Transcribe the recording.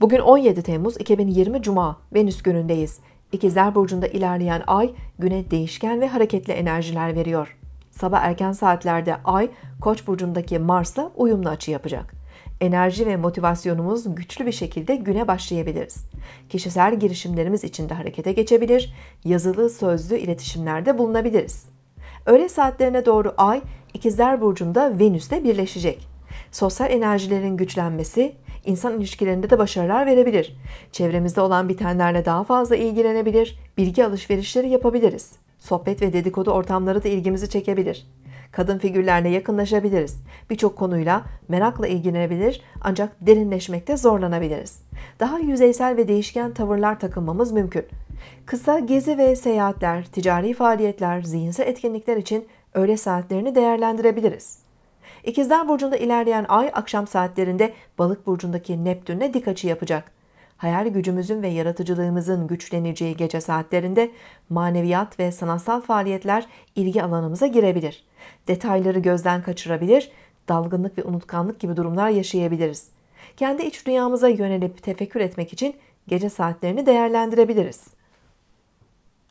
Bugün 17 Temmuz 2020 Cuma Venüs günündeyiz. İkizler Burcu'nda ilerleyen ay güne değişken ve hareketli enerjiler veriyor. Sabah erken saatlerde ay Koç burcundaki Mars'la uyumlu açı yapacak. Enerji ve motivasyonumuz güçlü bir şekilde güne başlayabiliriz. Kişisel girişimlerimiz için de harekete geçebilir, yazılı sözlü iletişimlerde bulunabiliriz. Öğle saatlerine doğru ay İkizler Burcu'nda Venüs'te birleşecek. Sosyal enerjilerin güçlenmesi insan ilişkilerinde de başarılar verebilir. Çevremizde olan bitenlerle daha fazla ilgilenebilir, bilgi alışverişleri yapabiliriz. Sohbet ve dedikodu ortamları da ilgimizi çekebilir. Kadın figürlerle yakınlaşabiliriz. Birçok konuyla merakla ilgilenebilir ancak derinleşmekte zorlanabiliriz. Daha yüzeysel ve değişken tavırlar takılmamız mümkün. Kısa gezi ve seyahatler, ticari faaliyetler, zihinsel etkinlikler için öğle saatlerini değerlendirebiliriz. İkizler Burcu'nda ilerleyen ay akşam saatlerinde Balık Burcu'ndaki Neptün'le dik açı yapacak. Hayal gücümüzün ve yaratıcılığımızın güçleneceği gece saatlerinde maneviyat ve sanatsal faaliyetler ilgi alanımıza girebilir. Detayları gözden kaçırabilir, dalgınlık ve unutkanlık gibi durumlar yaşayabiliriz. Kendi iç dünyamıza yönelip tefekkür etmek için gece saatlerini değerlendirebiliriz.